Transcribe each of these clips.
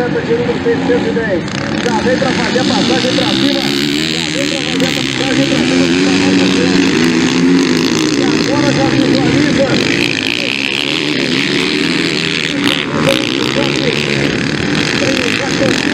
Santa tirando o Já vem para fazer a passagem para cima. Já vem para fazer a passagem para cima. E agora já visualiza. Já visualiza.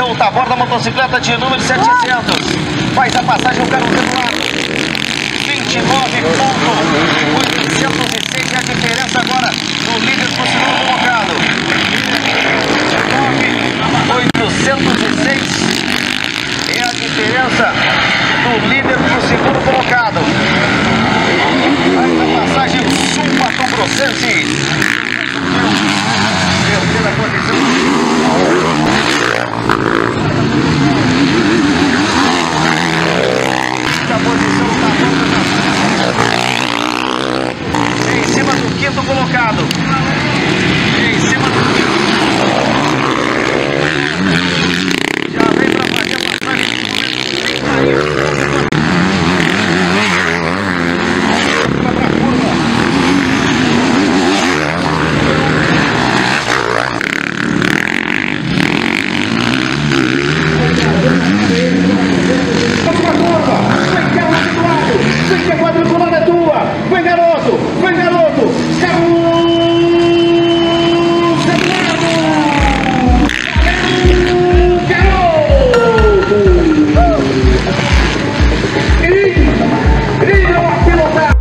posição, tá a da motocicleta de número 700. Faz a passagem, o carro do regular. 29, colocado. Battle